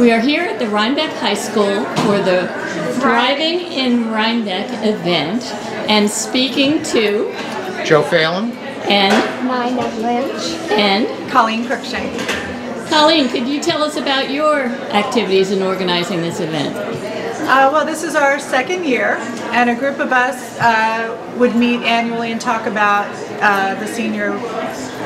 We are here at the Rhinebeck High School for the Thriving in Rhinebeck event and speaking to Joe Phelan. and Nina Lynch. and Colleen Cruikshank. Colleen, could you tell us about your activities in organizing this event? Uh, well, this is our second year, and a group of us uh, would meet annually and talk about uh, the senior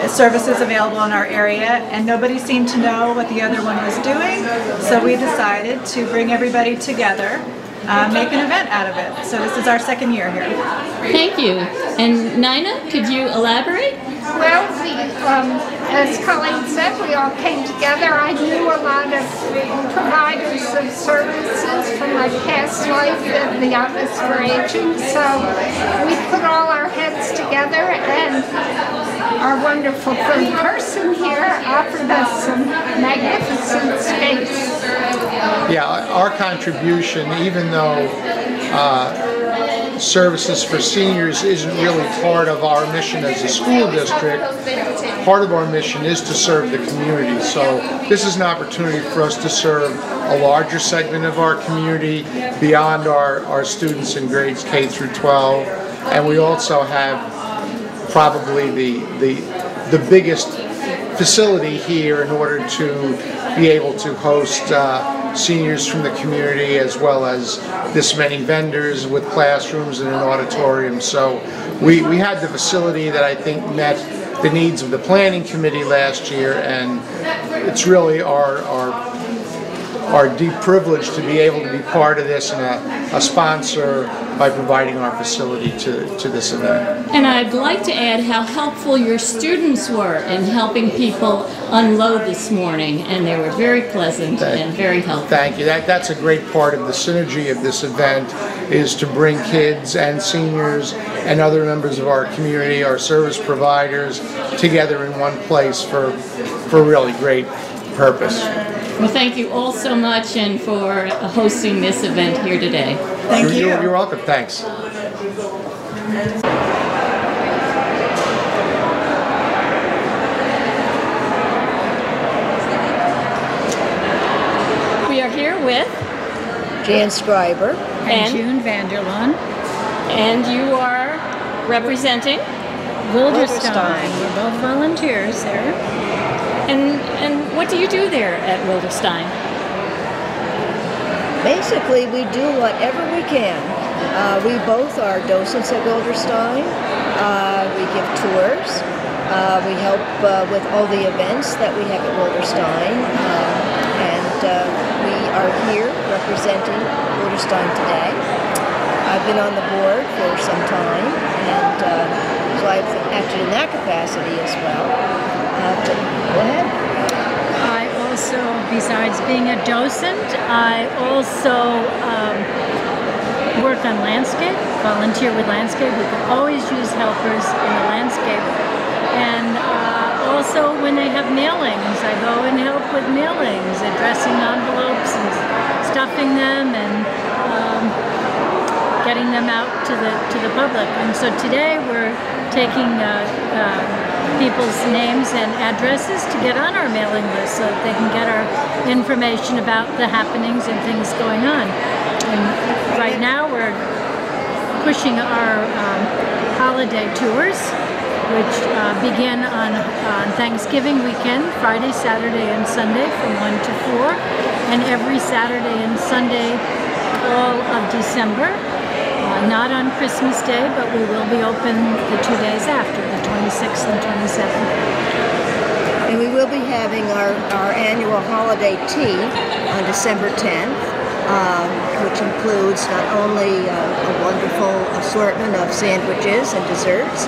services available in our area, and nobody seemed to know what the other one was doing, so we decided to bring everybody together, uh, make an event out of it. So this is our second year here. Thank you. And Nina, could you elaborate? Well, we, um, as Colleen said, we all came together. I knew a lot of providers of services from my past life in the Office for Aging, so we put all our heads together and our wonderful third person here offered us some magnificent space. Yeah, our contribution, even though uh, services for seniors isn't really part of our mission as a school district, part of our mission is to serve the community. So this is an opportunity for us to serve a larger segment of our community beyond our, our students in grades K through 12. And we also have probably the, the, the biggest facility here in order to be able to host uh, seniors from the community as well as this many vendors with classrooms and an auditorium. So we, we had the facility that I think met the needs of the planning committee last year and it's really our, our our deep privilege to be able to be part of this and a, a sponsor by providing our facility to, to this event. And I'd like to add how helpful your students were in helping people unload this morning, and they were very pleasant Thank- and very helpful. Thank you. That, that's a great part of the synergy of this event is to bring kids and seniors and other members of our community, our service providers, together in one place for, for really great purpose. Well, thank you all so much and for hosting this event here today. Thank You're- you. You're, you're welcome. Thanks. We are here with, Jan Scriber. And? And June Vanderlaan. and you are representing, Wilderstein. Wilderstein. We're both volunteers there. And, and what do you do there at Wilderstein? Basically, we do whatever we can. Uh, we both are docents at Wilderstein. Uh, we give tours. Uh, we help uh, with all the events that we have at Wilderstein. Um, and uh, we are here representing Wilderstein today. I've been on the board for some time, and so I've acted in that capacity as well. Uh, go ahead. I also, besides being a docent, I also um, work on landscape, volunteer with landscape. We could always use helpers in the landscape. And uh, also when they have mailings, I go and help with mailings, addressing envelopes and stuffing them and um, getting them out to the to the public. And so today we're taking uh, uh, people's names and addresses to get on our mailing list so that they can get our information about the happenings and things going on. And right now we're pushing our um, holiday tours, which uh, begin on, on Thanksgiving weekend, Friday, Saturday, and Sunday from 1 to 4, and every Saturday and Sunday all of December. Not on Christmas Day, but we will be open the two days after, the 26th and 27th. And we will be having our, our annual holiday tea on December 10th, um, which includes not only uh, a wonderful assortment of sandwiches and desserts,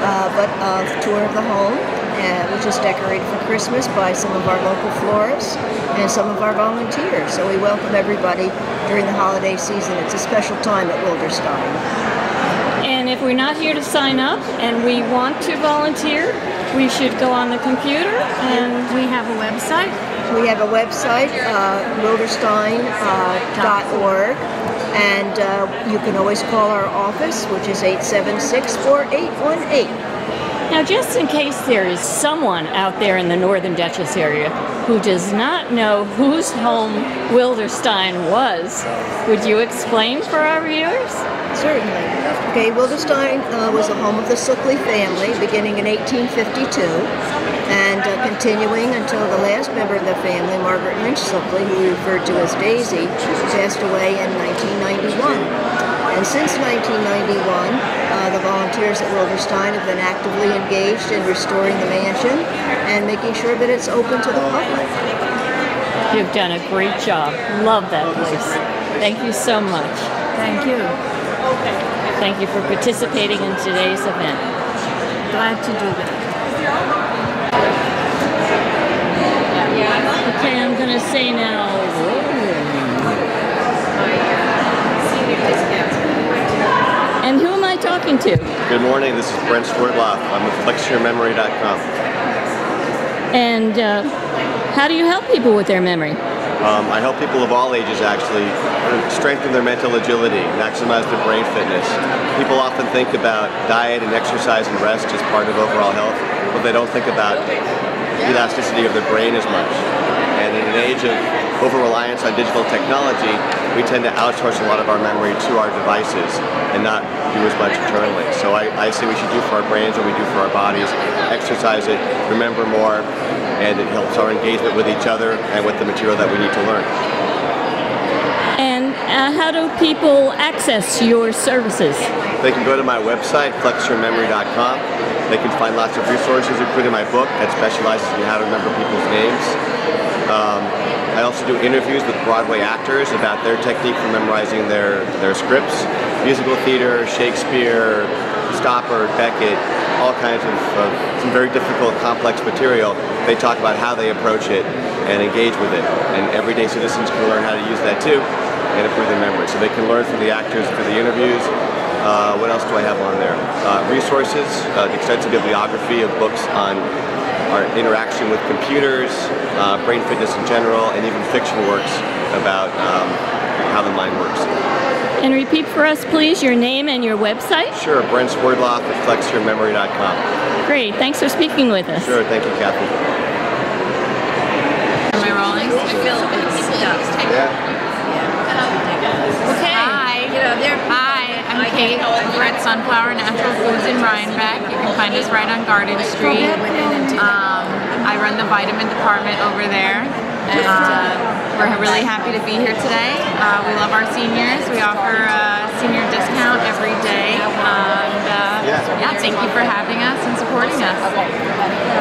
uh, but a tour of the home, uh, which is decorated for Christmas by some of our local florists and some of our volunteers. So we welcome everybody during the holiday season. It's a special time at Wilderstein. And if we're not here to sign up and we want to volunteer, we should go on the computer and We have a website, We have a website, uh, wilderstein.org, and uh, you can always call our office, which is 876-4818. Now, just in case there is someone out there in the Northern Dutchess area who does not know whose home Wilderstein was, would you explain for our viewers? Certainly. Okay, Wilderstein uh, was the home of the Suckley family beginning in 1852 and uh, continuing until the last member of the family, Margaret Lynch Suckley, who we referred to as Daisy, passed away in 1991. And since 1991, uh, the volunteers at Wilderstein have been actively engaged in restoring the mansion and making sure that it's open to the public. You've done a great job. Love that place. Thank you so much. Thank you. Thank you for participating in today's event. Glad to do that. Okay, I'm going to say now. And who am I talking to? Good morning, this is Brent Swerdloff. I'm with FlexYourMemory.com. And uh, how do you help people with their memory? Um, I help people of all ages actually strengthen their mental agility, maximize their brain fitness. People often think about diet and exercise and rest as part of overall health, but they don't think about elasticity of their brain as much. And in an age of over-reliance on digital technology, we tend to outsource a lot of our memory to our devices and not do as much internally. So I, I say we should do for our brains what we do for our bodies, exercise it, remember more, and it helps our engagement with each other and with the material that we need to learn. And uh, how do people access your services? They can go to my website, flexyourmemory.com. They can find lots of resources, including my book that specializes in how to remember people's names. Um, I also do interviews with Broadway actors about their technique for memorizing their, their scripts. Musical theater, Shakespeare, Stoppard, Beckett, all kinds of some very difficult, complex material. They talk about how they approach it and engage with it. And everyday citizens can learn how to use that too and improve their memory. So they can learn from the actors through the interviews. Uh, what else do I have on there? Uh, resources, uh, extensive bibliography of books on our interaction with computers, uh, brain fitness in general, and even fiction works about um, how the mind works. And repeat for us, please, your name and your website. Sure, Brent Swerdloff at flexyourmemory.com. Great. Thanks for speaking with us. Sure, thank you, Kathy. Am I rolling? I feel it's Yeah. Okay. Hi. Hi, I'm Kate. We're at Sunflower Natural Foods in Rhinebeck. You can find us right on Garden Street. Um, I run the vitamin department over there. Uh, we're really happy to be here today. Uh, we love our seniors. We offer a senior discount every day. And uh, yeah, thank you for having us and supporting us.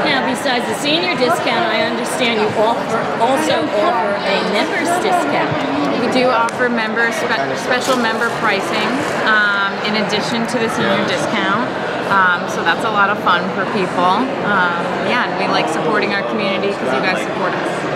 Now, besides the senior discount, I understand you offer also offer a members discount. We do offer member spe special member pricing um, in addition to the senior discount. Um, so that's a lot of fun for people. Um, yeah, and we like supporting our community because you guys support us.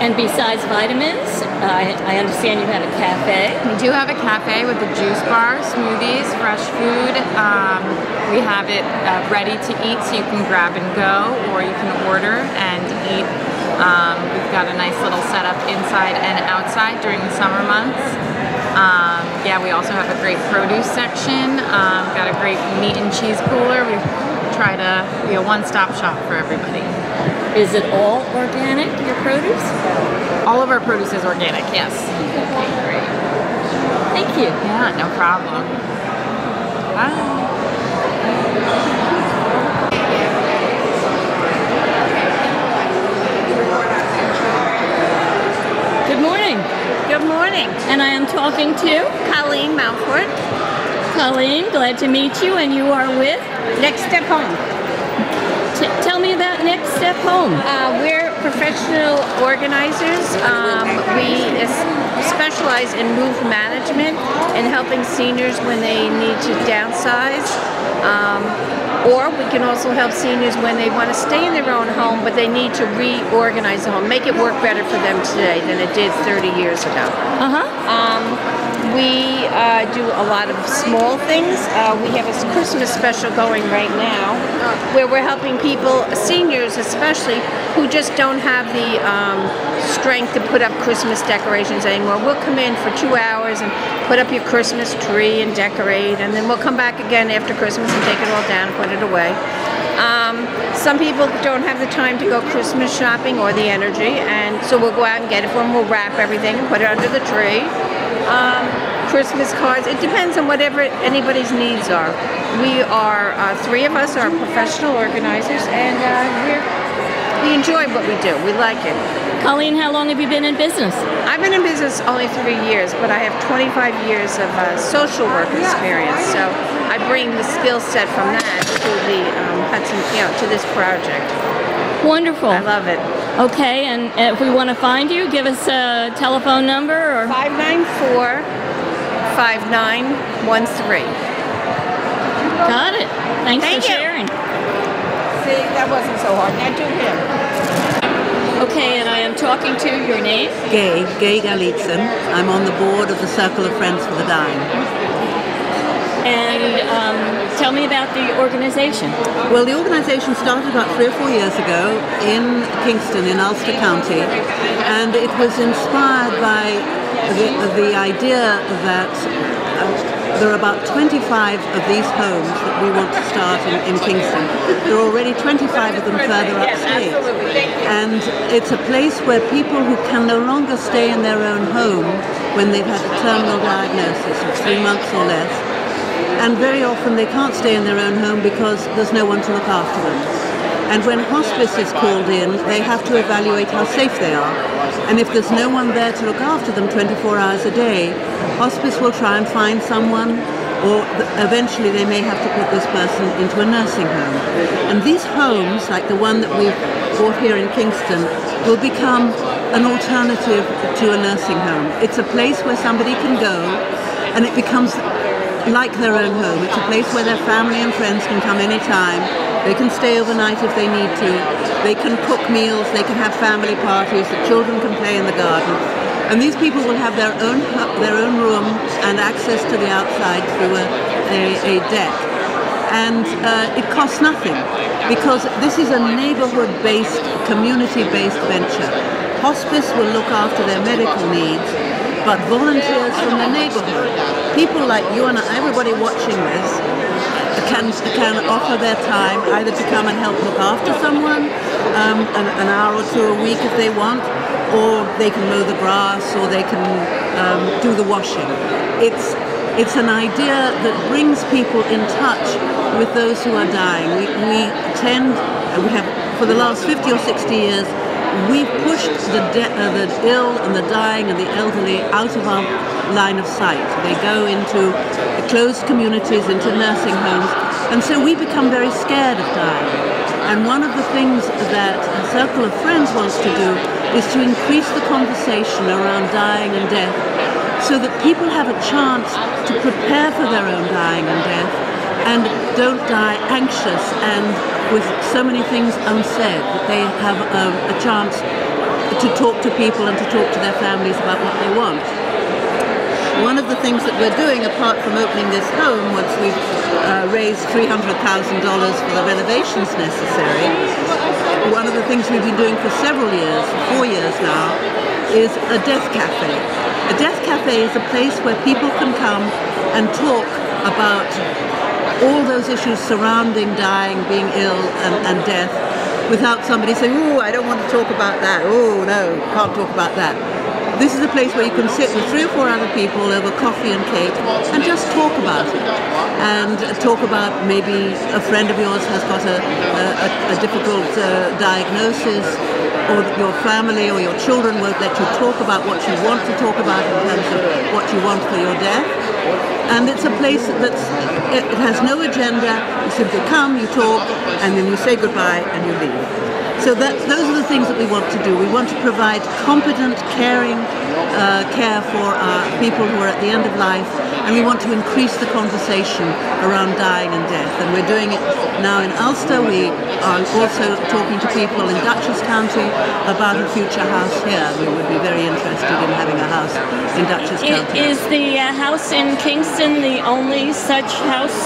And besides vitamins, I, I understand you have a cafe. We do have a cafe with a juice bar, smoothies, fresh food. Um, we have it uh, ready to eat so you can grab and go or you can order and eat. Um, we've got a nice little setup inside and outside during the summer months. Um, yeah, we also have a great produce section. Um, got a great meat and cheese cooler. We try to be a one-stop shop for everybody. Is it all organic, your produce? All of our produce is organic, yes. Okay, great. Thank you. Yeah, no problem. Bye. Good morning. Good morning. And I am talking to Colleen Mountford. Colleen. Glad to meet you. And you are with? Next Step Home. T- tell me about Next Step Home. Uh, we're professional organizers. Um, we specialize in move management and helping seniors when they need to downsize. Um, or we can also help seniors when they want to stay in their own home, but they need to reorganize the home, make it work better for them today than it did 30 years ago. Uh huh. Um, we uh, do a lot of small things. Uh, we have a Christmas special going right now where we're helping people, seniors especially, who just don't have the um, strength to put up Christmas decorations anymore. We'll come in for two hours and put up your Christmas tree and decorate, and then we'll come back again after Christmas and take it all down and put it away. Um, some people don't have the time to go Christmas shopping or the energy, and so we'll go out and get it for them. We'll wrap everything and put it under the tree. Um, Christmas cards. It depends on whatever anybody's needs are. We are uh, three of us are professional organizers, and uh, we're, we enjoy what we do. We like it. Colleen, how long have you been in business? I've been in business only three years, but I have 25 years of uh, social work experience. So I bring the skill set from that to the um, Hudson, you know, to this project. Wonderful. I love it. Okay, and if we want to find you, give us a telephone number or 594 5913. got it. Thanks Thank for you. sharing. See, that wasn't so hard. Now do him. Okay, and I am talking to your name. Gay, Gay Galitzin. I'm on the board of the Circle of Friends for the Dying. And um, tell me about the organization. Well, the organisation started about three or four years ago in Kingston, in Ulster County, and it was inspired by the, the idea that uh, there are about 25 of these homes that we want to start in, in Kingston. There are already 25 of them further upstate. And it's a place where people who can no longer stay in their own home when they've had a terminal diagnosis of three months or less, and very often they can't stay in their own home because there's no one to look after them. And when hospice is called in, they have to evaluate how safe they are. And if there's no one there to look after them 24 hours a day, hospice will try and find someone, or eventually they may have to put this person into a nursing home. And these homes, like the one that we've bought here in Kingston, will become an alternative to a nursing home. It's a place where somebody can go and it becomes like their own home. It's a place where their family and friends can come anytime. They can stay overnight if they need to. They can cook meals. They can have family parties. The children can play in the garden. And these people will have their own their own room and access to the outside through a, a, a deck. And uh, it costs nothing because this is a neighborhood-based, community-based venture. Hospice will look after their medical needs, but volunteers from the neighborhood, people like you and everybody watching this, can, can offer their time either to come and help look after someone um, an, an hour or two a week if they want, or they can mow the grass, or they can um, do the washing. It's it's an idea that brings people in touch with those who are dying. We, we tend, we have for the last 50 or 60 years, we've pushed the, de- uh, the ill and the dying and the elderly out of our line of sight. They go into closed communities, into nursing homes, and so we become very scared of dying. And one of the things that a Circle of Friends wants to do is to increase the conversation around dying and death so that people have a chance to prepare for their own dying and death and don't die anxious and with so many things unsaid, that they have a, a chance to talk to people and to talk to their families about what they want. One of the things that we're doing, apart from opening this home, once we've uh, raised $300,000 for the renovations necessary, one of the things we've been doing for several years, four years now, is a death cafe. A death cafe is a place where people can come and talk about all those issues surrounding dying, being ill, and, and death without somebody saying, oh, I don't want to talk about that. Oh, no, can't talk about that. This is a place where you can sit with three or four other people over coffee and cake and just talk about it. And talk about maybe a friend of yours has got a, a, a difficult uh, diagnosis, or your family or your children won't let you talk about what you want to talk about in terms of what you want for your death. And it's a place that's, it, it has no agenda. You simply come, you talk, and then you say goodbye and you leave. So that, those are the things that we want to do. We want to provide competent, caring uh, care for our people who are at the end of life, and we want to increase the conversation around dying and death. And we're doing it now in Ulster. We are also talking to people in Dutchess County about a future house here. We would be very interested in having a house in Dutchess County. Is the uh, house in Kingston the only such house?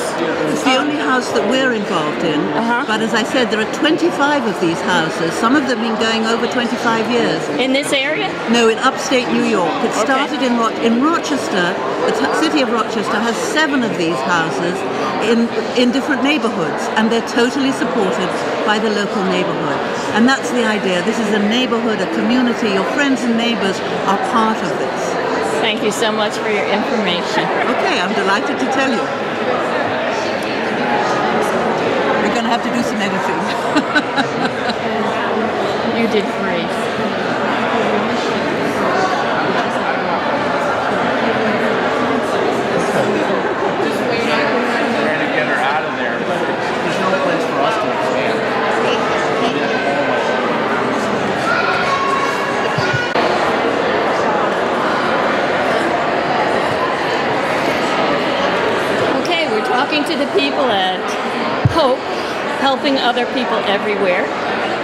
It's the only house that we're involved in. Uh-huh. But as I said, there are 25 of these houses. Some of them have been going over 25 years. In this area? No, in upstate New York. It started in Ro- in Rochester. The t- city of Rochester has seven of these houses in in different neighborhoods, and they're totally supported by the local neighborhood. And that's the idea. This is a neighborhood, a community. Your friends and neighbors are part of this. Thank you so much for your information. Okay, I'm delighted to tell you. We're going to have to do some editing. You did great. trying to get her out of there, but there's no place for us to expand. Okay, we're talking to the people at Hope, helping other people everywhere.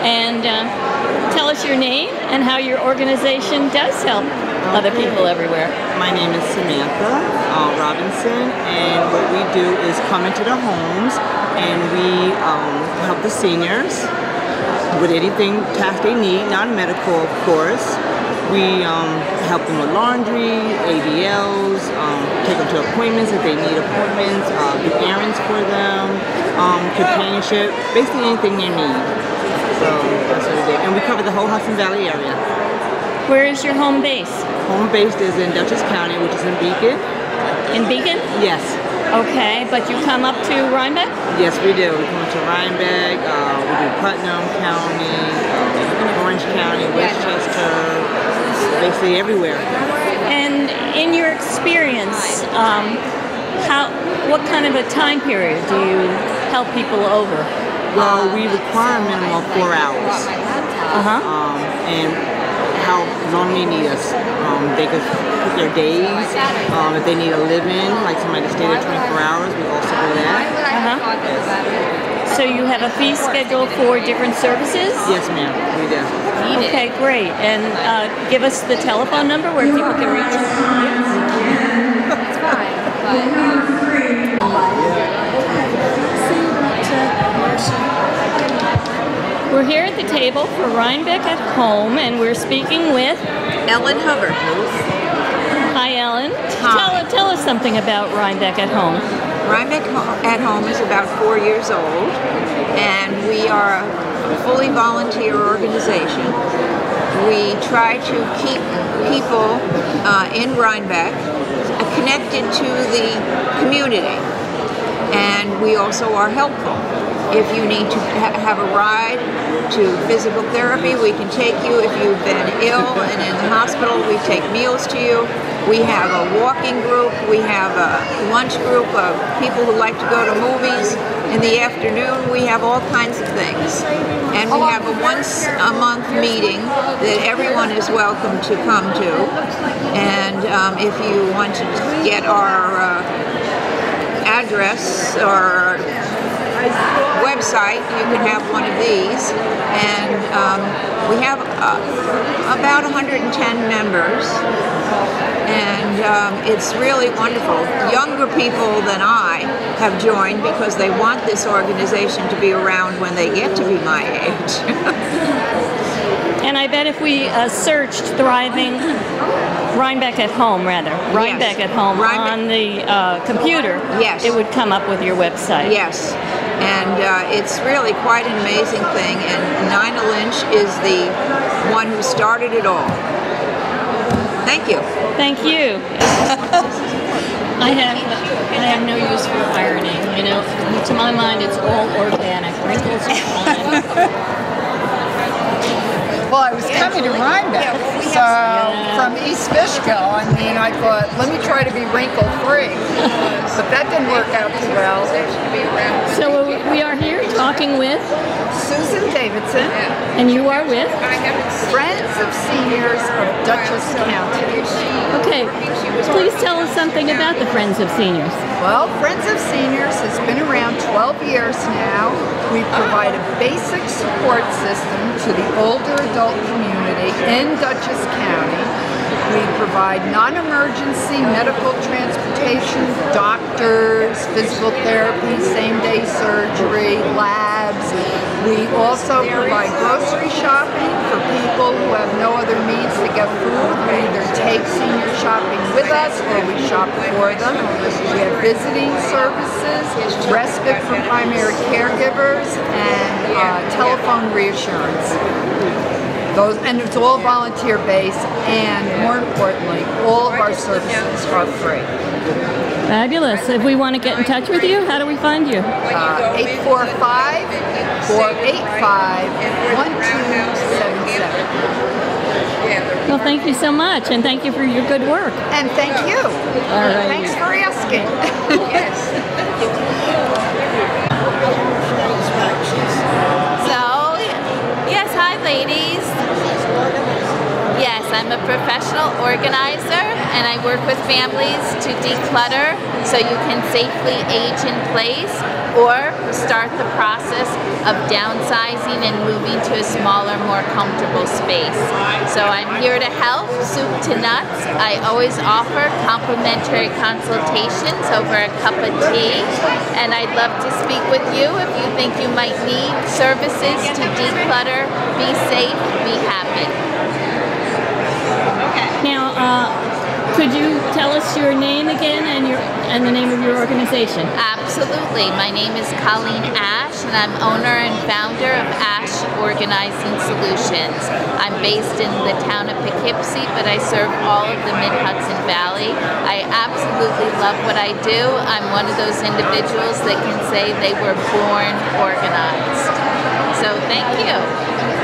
And uh, tell us your name and how your organization does help other people everywhere. My name is Samantha uh, Robinson, and what we do is come into the homes and we um, help the seniors with anything task they need, non-medical, of course. We um, help them with laundry, ADLs, um, take them to appointments if they need appointments, uh, do errands for them, um, companionship, basically anything they need. So that's what we do. And we cover the whole Hudson Valley area. Where is your home base? Home base is in Dutchess County, which is in Beacon. In Beacon? Yes. Okay, but you come up to Rhinebeck? Yes, we do. We come to Rhinebeck, uh, we do Putnam County, uh, Orange County, Westchester, basically everywhere. And in your experience, um, how, what kind of a time period do you help people over? Well, we require a minimum of four hours. Uh-huh. Um, and how long they need us. Um, they could put their days. Um, if they need a live-in, like somebody to stay there 24 hours, we also do that. Uh-huh. So you have a fee schedule for different services? Yes, ma'am, we do. Okay, great. And uh, give us the telephone number where people can reach you. We're here at the table for Rhinebeck at Home, and we're speaking with Ellen Hubbard. Hi, Ellen. Tell, tell us something about Rhinebeck at Home. Rhinebeck at Home is about four years old, and we are a fully volunteer organization. We try to keep people uh, in Rhinebeck connected to the community, and we also are helpful. If you need to ha- have a ride to physical therapy, we can take you. If you've been ill and in the hospital, we take meals to you. We have a walking group. We have a lunch group of people who like to go to movies. In the afternoon, we have all kinds of things. And we have a once a month meeting that everyone is welcome to come to. And um, if you want to get our uh, address or website, you can have one of these. And um, we have uh, about 110 members. And um, it's really wonderful. Younger people than I have joined because they want this organization to be around when they get to be my age. And I bet if we uh, searched Thriving Rhinebeck at Home, rather, Rhinebeck at Home on the uh, computer, Yes. it would come up with your website. Yes, and uh, it's really quite an amazing thing. And Nina Lynch is the one who started it all. Thank you. Thank you. I have I have no use for irony. You know, to my mind, it's all organic. Wrinkles are fine. Well, I was coming to Rhinebeck, so from East Fishkill, I mean, I thought, let me try to be wrinkle free. But that didn't work out too well. So uh, we are here talking with Susan Davidson. And you are with? Friends of Seniors of Dutchess County. Okay, please tell us something about the Friends of Seniors. Well, Friends of Seniors has been around 12 years now. We provide a basic support system to the older adult community in Dutchess County. We provide non-emergency medical transportation, doctors, physical therapy, same-day surgery, labs. We also provide grocery shopping for people who have no other means to get food. We either take senior shopping with us or we shop for them. We have visiting services, respite for primary caregivers, and uh, telephone reassurance. Those, and it's all volunteer based, and more importantly, all of our services are free. Fabulous. If we want to get in touch with you, how do we find you? Uh, 845 485 1277. Well, thank you so much, and thank you for your good work. And thank you. All right. Thanks for asking. So, I'm a professional organizer and I work with families to declutter so you can safely age in place or start the process of downsizing and moving to a smaller, more comfortable space. So I'm here to help, soup to nuts. I always offer complimentary consultations over a cup of tea and I'd love to speak with you if you think you might need services to declutter, be safe, be happy. Uh, could you tell us your name again and your and the name of your organization? Absolutely. My name is Colleen Ash, and I'm owner and founder of Ash Organizing Solutions. I'm based in the town of Poughkeepsie, but I serve all of the Mid Hudson Valley. I absolutely love what I do. I'm one of those individuals that can say they were born organized. So thank you.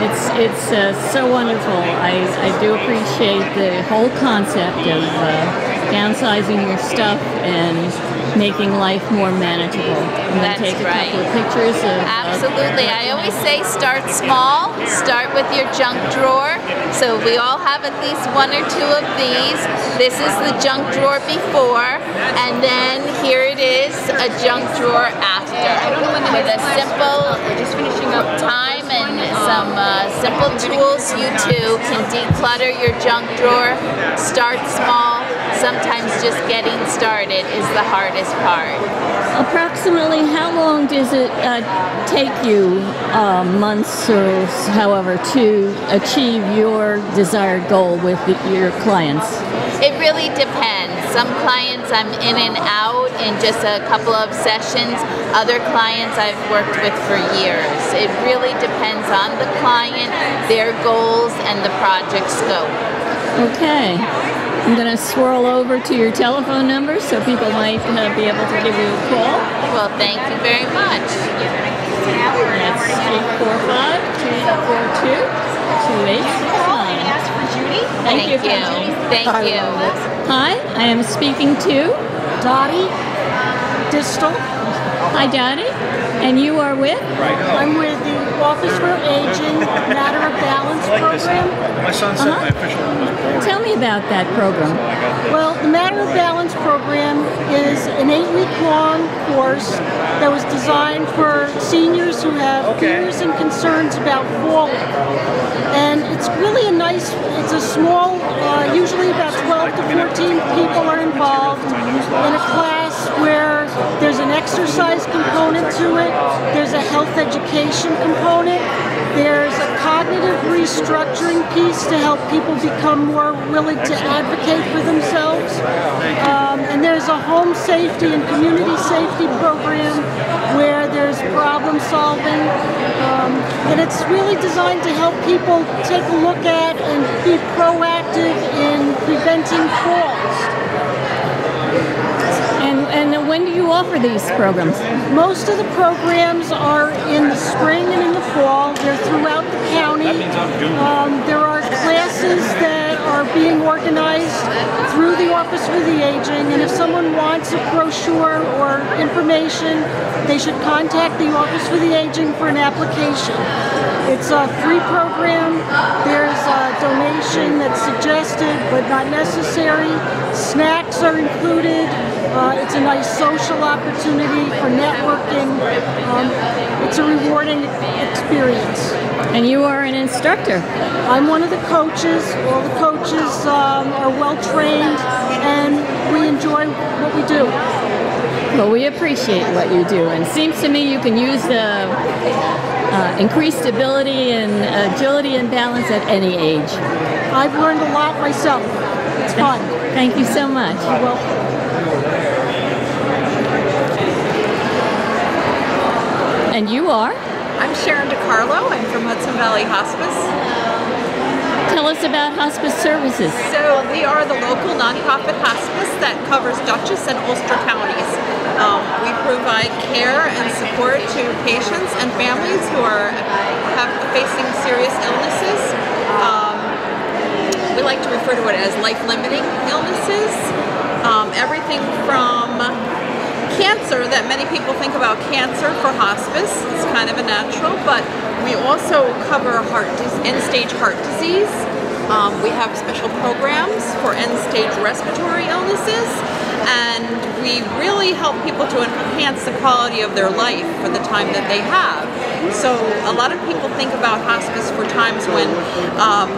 It's it's uh, so wonderful. I, I do appreciate the whole concept of uh, downsizing your stuff and making life more manageable. I'm going That's take a right. couple of pictures of. uh, Absolutely. I always say start small, start with your junk drawer. So we all have at least one or two of these. This is the junk drawer before, and then here it is, a junk drawer after. With a simple, just finishing up time and some uh, simple tools, you too can declutter your junk drawer. Start small. Sometimes just getting started is the hardest part. Approximately how long does it uh, take you, uh, months or however, to achieve your desired goal with the, your clients? It really depends. Some clients I'm in and out in just a couple of sessions. Other clients I've worked with for years. It really depends on the client, their goals, and the project scope. Okay. I'm going to swirl over to your telephone number so people might uh, be able to give you a call. Well, thank you very much. That's 845-242-2869. Thank, you. Thank you. Thank you. Hi, I am speaking to Dottie Distal. Hi, Dottie. And you are with? I'm with the Office for Aging Matter of Balance program. My son said my official name was boring. Tell me about that program. Well, the Matter of Balance program is an eight-week long course that was designed for seniors who have fears and concerns about falling. And it's really a nice, it's a small, uh, usually about 12 to 14 people are involved in a class where there's an exercise component to it, there's a health education component, there's a cognitive restructuring piece to help people become more willing to advocate for themselves. Um, and there's a home safety and community safety program where there's problem solving. Um, and it's really designed to help people take a look at and be proactive in preventing falls. And, when do you offer these programs? Most of the programs are in the spring and in the fall. They're throughout the county. Um, there are classes that are being organized through the Office for the Aging, and if someone wants a brochure or information, they should contact the Office for the Aging for an application. It's a free program. There's a donation that's suggested but not necessary. Snacks are included. Uh, it's a nice social opportunity for networking. Um, it's a rewarding experience. And you are an instructor. I'm one of the coaches. All the coaches um, are well trained and we enjoy what we do. Well, we appreciate what you do, and seems to me you can use the uh, increased ability and agility and balance at any age. I've learned a lot myself. It's fun. Thank you so much. You're welcome. And you are? I'm Sharon DiCarlo. I'm from Hudson Valley Hospice. Tell us about hospice services. So we are the local nonprofit hospice that covers Dutchess and Ulster counties. Um, we provide care and support to patients and families who are have, facing serious illnesses. Um, we like to refer to it as life-limiting illnesses. Um, everything from cancer that many people think about cancer for hospice. It's kind of a natural, but we also cover heart end-stage heart disease. Um, we have special programs for end-stage respiratory illnesses, and we really help people to enhance the quality of their life for the time that they have. So a lot of people think about hospice for times when um,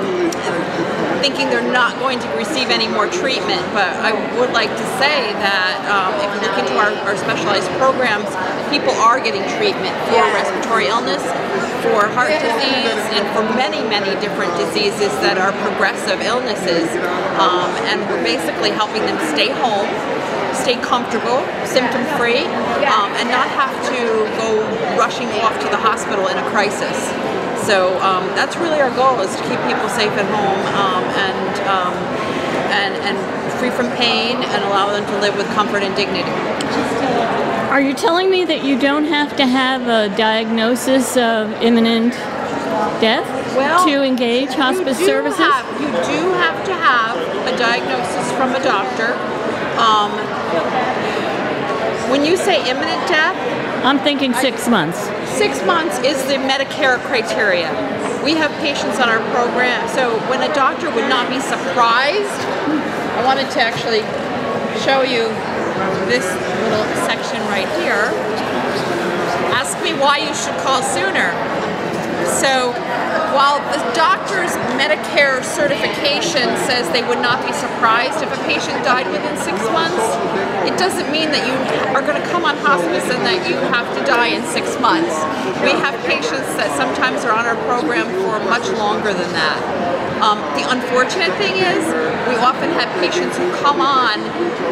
thinking they're not going to receive any more treatment, but I would like to say that um, if you look into our, our specialized programs, people are getting treatment for respiratory illness, for heart disease, and for many, many different diseases that are progressive illnesses. Um, and we're basically helping them stay home, stay comfortable, symptom free, um, and not have to go rushing off to the hospital in a crisis. So um, that's really our goal is to keep people safe at home um, and, um, and, and free from pain and allow them to live with comfort and dignity. Are you telling me that you don't have to have a diagnosis of imminent death Well, to engage hospice you services? Have, you do have to have a diagnosis from a doctor. Um, when you say imminent death, I'm thinking six months. Six months is the Medicare criteria. We have patients on our program, so when a doctor would not be surprised, I wanted to actually show you this little section right here. Ask me why you should call sooner. So while the doctor's Medicare certification says they would not be surprised if a patient died within six months, it doesn't mean that you are going to come on hospice and that you have to die in six months. We have patients that sometimes are on our program for much longer than that. Um, the unfortunate thing is we often have patients who come on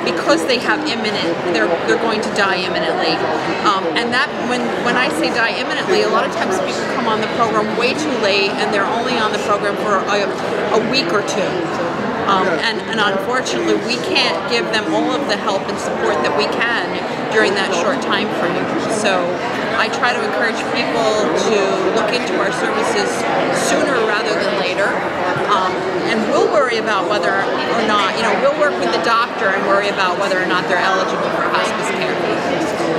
because they have imminent, they're, they're going to die imminently. Um, and that, when, when I say die imminently, a lot of times people come on the program way too late and they're only on the program for a, a week or two. Um, and, and unfortunately, we can't give them all of the help and support that we can during that short time frame. So I try to encourage people to look into our services sooner rather than later. Um, and we'll worry about whether or not, you know, we'll work with the doctor and worry about whether or not they're eligible for hospice care.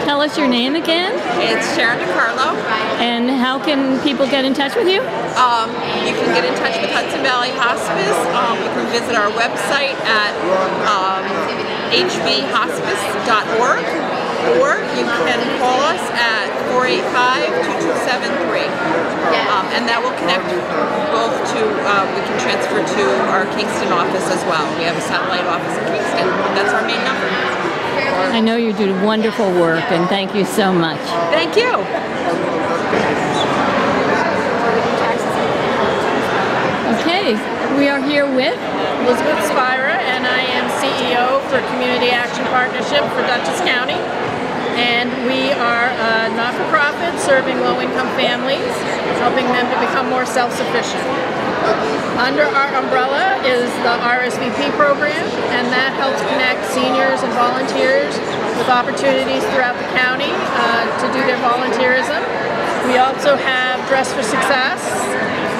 Tell us your name again. It's Sharon DiCarlo. And how can people get in touch with you? Um, you can get in touch with Hudson Valley Hospice. Um, you can visit our website at um, hvhospice.org or you can call us at 485-2273. Um, and that will connect both to, uh, we can transfer to our Kingston office as well. We have a satellite office in Kingston. That's our main number. I know you do wonderful work, and thank you so much. Thank you. Okay, we are here with Elizabeth Spira, and I am CEO for Community Action Partnership for Dutchess County. And we are a not-for-profit serving low-income families, helping them to become more self-sufficient. Under our umbrella is the RSVP program, and that helps connect seniors and volunteers with opportunities throughout the county uh, to do their volunteerism. We also have Dress for Success,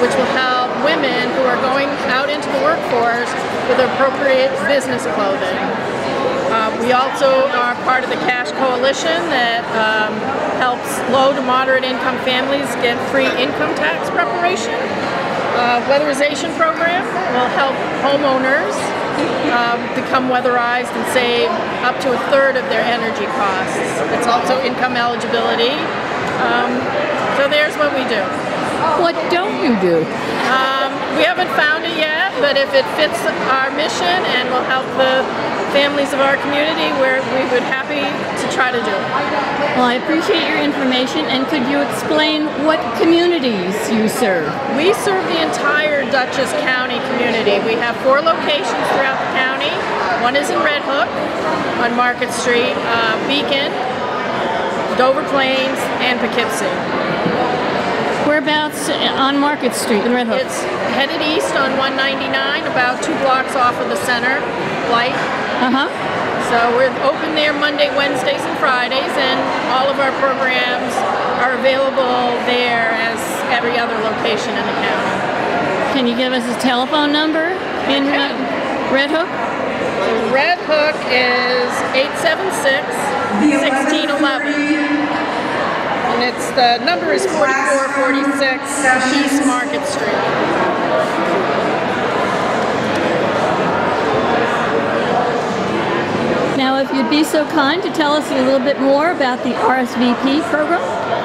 which will help women who are going out into the workforce with appropriate business clothing. We also are part of the Cash Coalition that um, helps low to moderate income families get free income tax preparation. Uh, weatherization program will help homeowners um, become weatherized and save up to a third of their energy costs. It's also income eligibility. Um, so there's what we do. What don't you do? Um, we haven't found it yet, but if it fits our mission and will help the families of our community, we're, we would happy to try to do it. Well, I appreciate your information, and could you explain what communities you serve? We serve the entire Dutchess County community. We have four locations throughout the county. One is in Red Hook on Market Street, uh, Beacon, Dover Plains, and Poughkeepsie. Whereabouts on Market Street in Red Hook? It's headed east on 199, about two blocks off of the center, light. Uh-huh. So we're open there Monday, Wednesdays, and Fridays, and all of our programs are available there as every other location in the county. Can you give us a telephone number in uh, Red Hook? Red Hook is 876-1611. And it's, the number is 4446 East Market Street. Now, if you'd be so kind to tell us a little bit more about the RSVP program.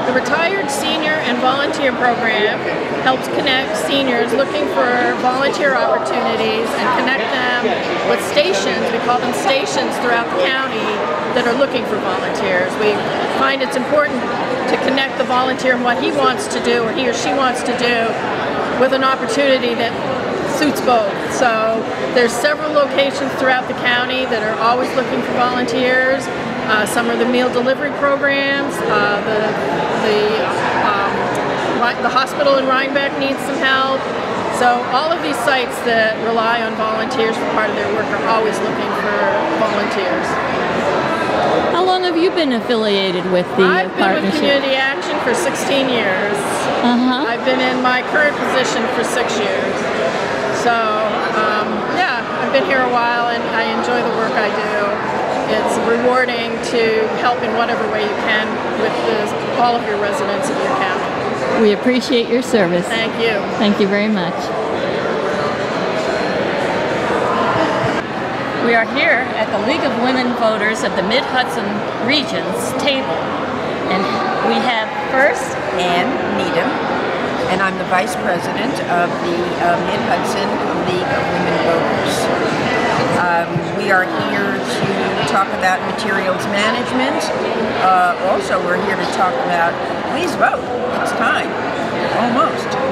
The Retired Senior and Volunteer Program helps connect seniors looking for volunteer opportunities and connect them with stations, we call them stations throughout the county, that are looking for volunteers. We find it's important to connect the volunteer and what he wants to do or he or she wants to do with an opportunity that suits both. So there's several locations throughout the county that are always looking for volunteers. Uh, some are the meal delivery programs. Uh, the the um, the hospital in Rhinebeck needs some help. So all of these sites that rely on volunteers for part of their work are always looking for volunteers. How long have you been affiliated with the uh, I've been with? Community Action for 16 years. Uh-huh. I've been in my current position for six years. So, um, yeah, I've been here a while and I enjoy the work I do. It's rewarding to help in whatever way you can with the, all of your residents of your county. We appreciate your service. Thank you. Thank you very much. We are here at the League of Women Voters of the Mid-Hudson Regions table. And we have first Ann Needham, and I'm the Vice President of the uh, Mid-Hudson League of Women Voters. Um, we are here to talk about materials management. Uh, also, we're here to talk about, please vote, it's time, almost.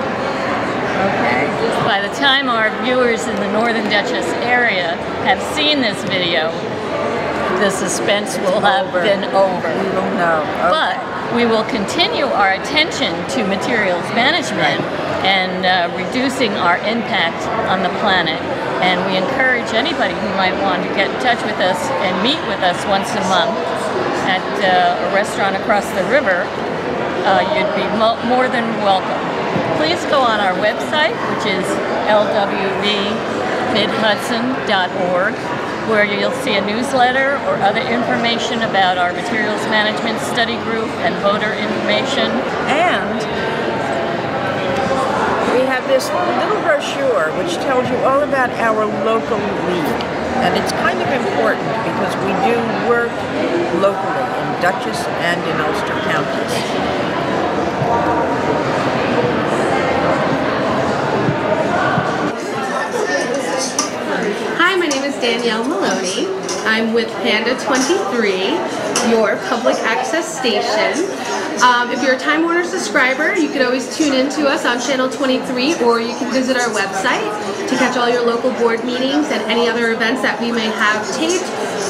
Okay. By the time our viewers in the Northern Dutchess area have seen this video, the suspense will have been over. We will know. But we will continue our attention to materials management and uh, reducing our impact on the planet. And we encourage anybody who might want to get in touch with us and meet with us once a month at uh, a restaurant across the river. Uh, you'd be mo- more than welcome. Please go on our website, which is lwvmidhudson.org, where you'll see a newsletter or other information about our materials management study group and voter information. And we have this little brochure which tells you all about our local league. And it's kind of important because we do work locally in Dutchess and in Ulster counties. My name is Danielle Maloney. I'm with Panda 23, your public access station. Um, if you're a Time Warner subscriber, you can always tune in to us on Channel 23 or you can visit our website to catch all your local board meetings and any other events that we may have taped.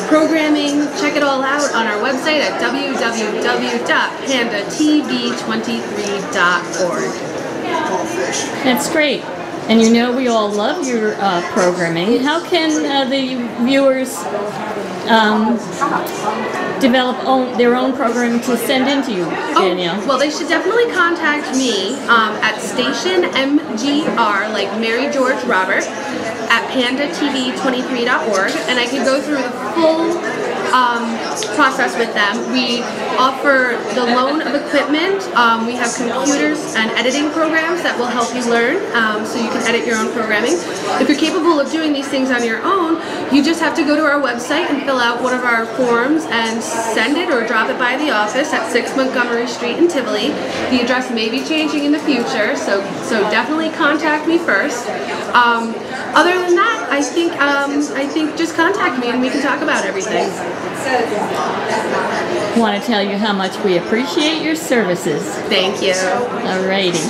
Programming, check it all out on our website at www.pandatv23.org. That's great. And you know we all love your uh, programming. How can uh, the viewers um, develop own, their own program to send in to you, Danielle? Oh, well, they should definitely contact me um, at station MGR, like Mary George Robert, at pandatv23.org, and I can go through the full um, process with them. We offer the loan of equipment. Um, we have computers and editing programs that will help you learn um, so you can edit your own programming. If you're capable of doing these things on your own, you just have to go to our website and fill out one of our forms and send it or drop it by the office at 6 Montgomery Street in Tivoli. The address may be changing in the future, so, so definitely contact me first. Um, other than that, I think um, I think just contact me and we can talk about everything. Want to tell you how much we appreciate your services. Thank you. Alrighty.